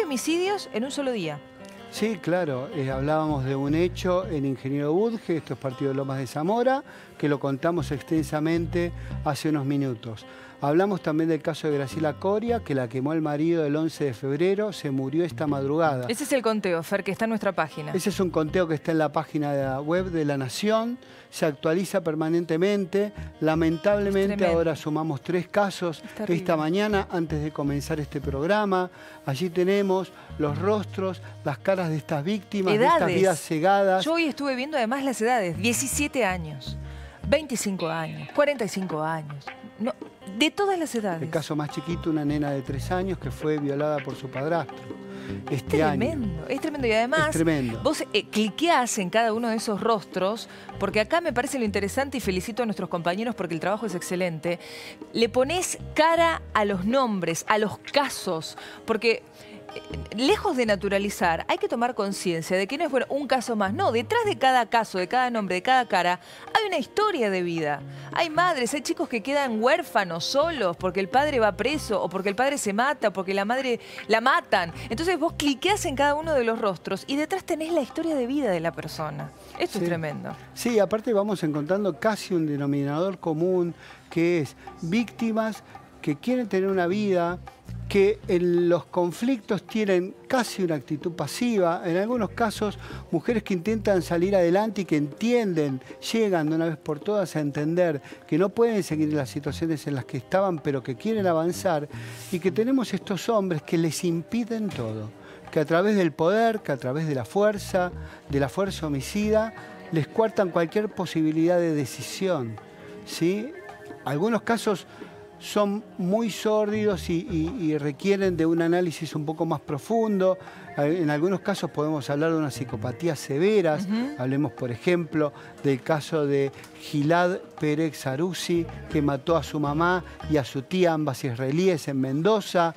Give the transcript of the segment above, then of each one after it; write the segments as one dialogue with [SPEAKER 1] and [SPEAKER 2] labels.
[SPEAKER 1] femicidios en un solo día.
[SPEAKER 2] Sí, claro. Eh, hablábamos de un hecho en Ingeniero Budge, esto es partido de Lomas de Zamora, que lo contamos extensamente hace unos minutos. Hablamos también del caso de Graciela Coria, que la quemó el marido el 11 de febrero, se murió esta madrugada.
[SPEAKER 1] Ese es el conteo, Fer, que está en nuestra página.
[SPEAKER 2] Ese es un conteo que está en la página web de La Nación, se actualiza permanentemente. Lamentablemente ahora sumamos tres casos esta mañana antes de comenzar este programa. Allí tenemos los rostros, las caras de estas víctimas, de estas vidas cegadas.
[SPEAKER 1] Yo hoy estuve viendo además las edades, 17 años, 25 años, 45 años. No, de todas las edades.
[SPEAKER 2] El caso más chiquito, una nena de tres años que fue violada por su padrastro. Este
[SPEAKER 1] es tremendo, es tremendo. Y además, vos eh, cliqueás en cada uno de esos rostros, porque acá me parece lo interesante y felicito a nuestros compañeros porque el trabajo es excelente. Le pones cara a los nombres, a los casos, porque lejos de naturalizar, hay que tomar conciencia de que no es bueno un caso más. No, detrás de cada caso, de cada nombre, de cada cara, hay una historia de vida. Hay madres, hay chicos que quedan huérfanos, solos, porque el padre va preso, o porque el padre se mata, porque la madre la matan. Entonces vos cliqueas en cada uno de los rostros y detrás tenés la historia de vida de la persona. Esto es tremendo.
[SPEAKER 2] Sí, aparte vamos encontrando casi un denominador común que es víctimas que quieren tener una vida que en los conflictos tienen casi una actitud pasiva, en algunos casos mujeres que intentan salir adelante y que entienden, llegan de una vez por todas a entender que no pueden seguir las situaciones en las que estaban, pero que quieren avanzar, y que tenemos estos hombres que les impiden todo, que a través del poder, que a través de la fuerza, de la fuerza homicida, les cuartan cualquier posibilidad de decisión. ¿sí? Algunos casos son muy sórdidos y, requieren de un análisis un poco más profundo. En algunos casos podemos hablar de una psicopatía severas. Hablemos, por ejemplo, del caso de Gilad Pérez Aruzzi, que mató a su mamá y a su tía, ambas israelíes, en Mendoza.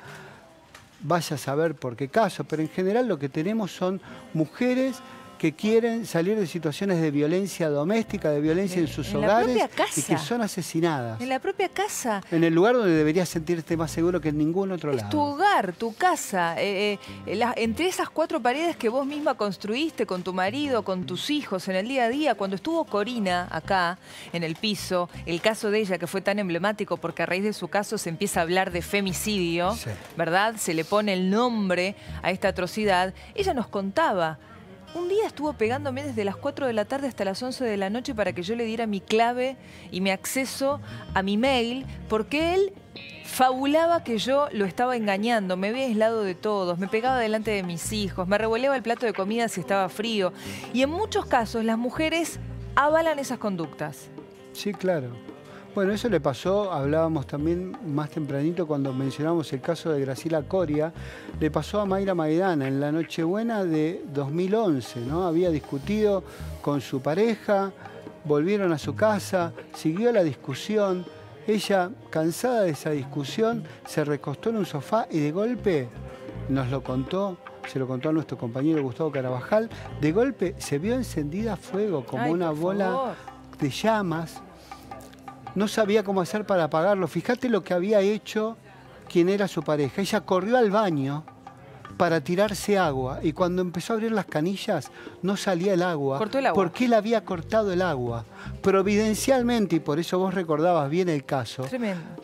[SPEAKER 2] Vaya a saber por qué caso, pero en general lo que tenemos son mujeres que quieren salir de situaciones de violencia doméstica, de violencia en, sus hogares y que son asesinadas.
[SPEAKER 1] En la propia casa.
[SPEAKER 2] En el lugar donde deberías sentirte más seguro que en ningún otro lado.
[SPEAKER 1] Es tu hogar, tu casa. Eh, eh, entre esas cuatro paredes que vos misma construiste con tu marido, con tus hijos en el día a día, cuando estuvo Corina acá en el piso, el caso de ella que fue tan emblemático porque a raíz de su caso se empieza a hablar de femicidio, ¿verdad? Se le pone el nombre a esta atrocidad. Ella nos contaba un día estuvo pegándome desde las 4 de la tarde hasta las 11 de la noche para que yo le diera mi clave y mi acceso a mi mail, porque él fabulaba que yo lo estaba engañando, me había aislado de todos, me pegaba delante de mis hijos, me revoleva el plato de comida si estaba frío. Y en muchos casos las mujeres avalan esas conductas.
[SPEAKER 2] Sí, claro. Bueno, eso le pasó, hablábamos también más tempranito cuando mencionamos el caso de Graciela Coria, le pasó a Mayra Maidana en la Nochebuena de 2011, ¿no? Había discutido con su pareja, volvieron a su casa, siguió la discusión, ella, cansada de esa discusión, se recostó en un sofá y de golpe nos lo contó, se lo contó a nuestro compañero Gustavo Carabajal, de golpe se vio encendida a fuego como una bola de llamas no sabía cómo hacer para apagarlo. Fíjate lo que había hecho quien era su pareja. Ella corrió al baño para tirarse agua y cuando empezó a abrir las canillas no salía el agua,
[SPEAKER 1] Cortó el agua.
[SPEAKER 2] porque él había cortado el agua. Providencialmente, y por eso vos recordabas bien el caso,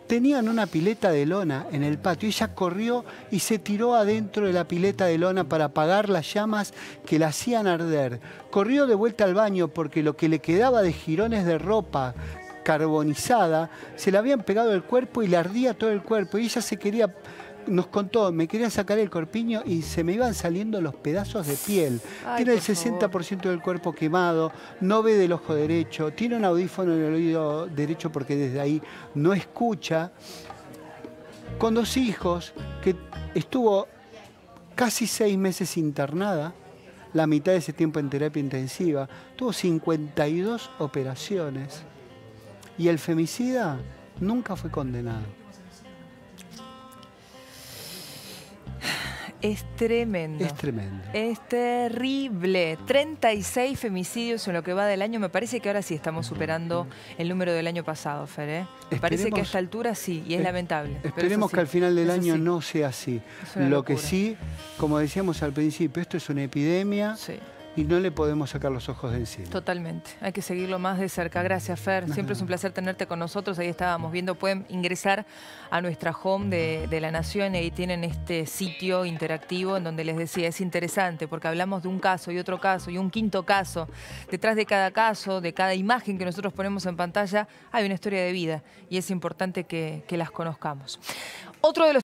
[SPEAKER 2] tenían una pileta de lona en el patio. Ella corrió y se tiró adentro de la pileta de lona para apagar las llamas que la hacían arder. Corrió de vuelta al baño porque lo que le quedaba de jirones de ropa carbonizada, se le habían pegado el cuerpo y le ardía todo el cuerpo. Y ella se quería, nos contó, me quería sacar el corpiño y se me iban saliendo los pedazos de piel. tiene el 60% del cuerpo quemado, no ve del ojo derecho, tiene un audífono en el oído derecho porque desde ahí no escucha. Con dos hijos, que estuvo casi seis meses internada, la mitad de ese tiempo en terapia intensiva, tuvo 52 operaciones y el femicida nunca fue condenado.
[SPEAKER 1] Es tremendo.
[SPEAKER 2] Es tremendo.
[SPEAKER 1] Es terrible. 36 femicidios en lo que va del año. Me parece que ahora sí estamos superando el número del año pasado, Fer. ¿eh? Me parece que a esta altura sí, y es lamentable.
[SPEAKER 2] Esperemos que al final del año no sea así. Lo que sí, como decíamos al principio, esto es una epidemia. Sí y no le podemos sacar los ojos de encima.
[SPEAKER 1] Totalmente, hay que seguirlo más de cerca. Gracias, Fer. Siempre es un placer tenerte con nosotros. Ahí estábamos viendo, pueden ingresar a nuestra home de, La Nación y ahí tienen este sitio interactivo en donde les decía, es interesante porque hablamos de un caso y otro caso y un quinto caso. Detrás de cada caso, de cada imagen que nosotros ponemos en pantalla, hay una historia de vida y es importante que, que las conozcamos. Otro de los